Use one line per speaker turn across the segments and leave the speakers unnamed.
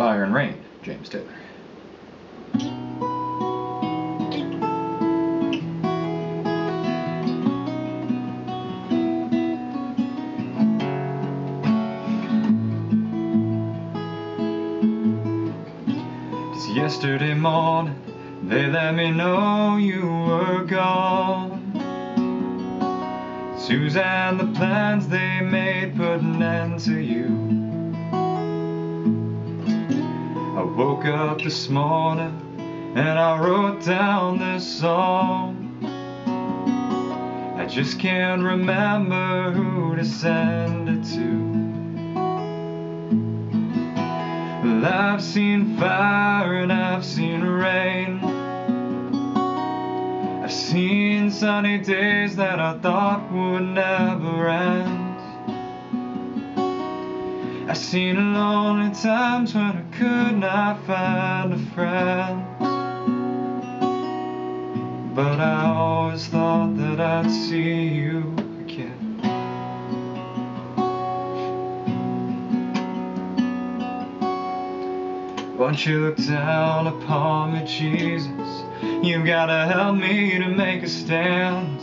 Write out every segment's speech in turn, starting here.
Fire and Rain, James Taylor. Yesterday morning, they let me know you were gone. Suzanne, the plans they made put an end to you. Up this morning and I wrote down this song. I just can't remember who to send it to. Well, I've seen fire and I've seen rain. I've seen sunny days that I thought would never end. I've seen lonely times when I could not find a friend. But I always thought that I'd see you again. Won't you look down upon me, Jesus? You've gotta help me to make a stand.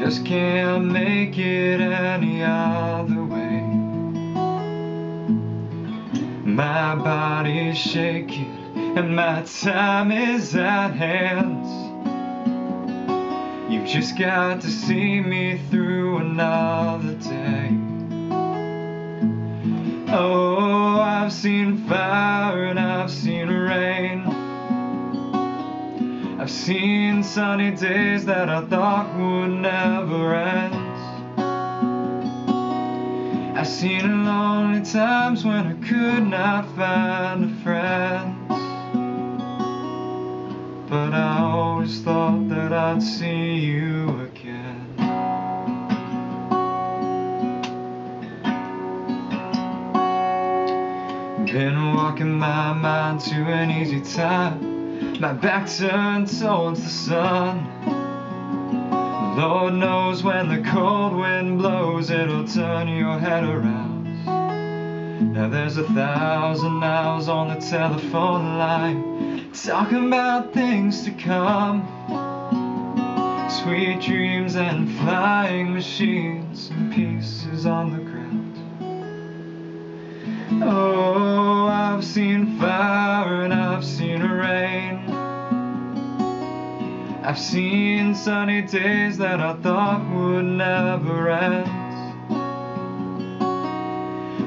Just can't make it any other way. My body's shaking and my time is at hand. You've just got to see me through another day. Oh, I've seen fire and I've seen. I've seen sunny days that I thought would never end. I've seen lonely times when I could not find a friend. But I always thought that I'd see you again. Been walking my mind to an easy time. My back turned towards the sun. Lord knows when the cold wind blows, it'll turn your head around. Now there's a thousand hours on the telephone line, talking about things to come. Sweet dreams and flying machines and pieces on the ground. Oh, I've seen fire I've seen sunny days that I thought would never end.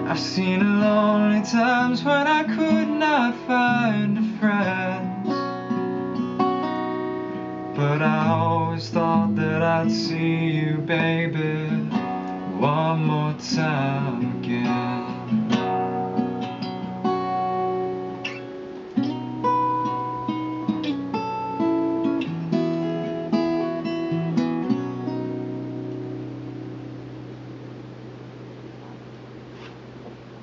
I've seen lonely times when I could not find a friend. But I always thought that I'd see you, baby, one more time again.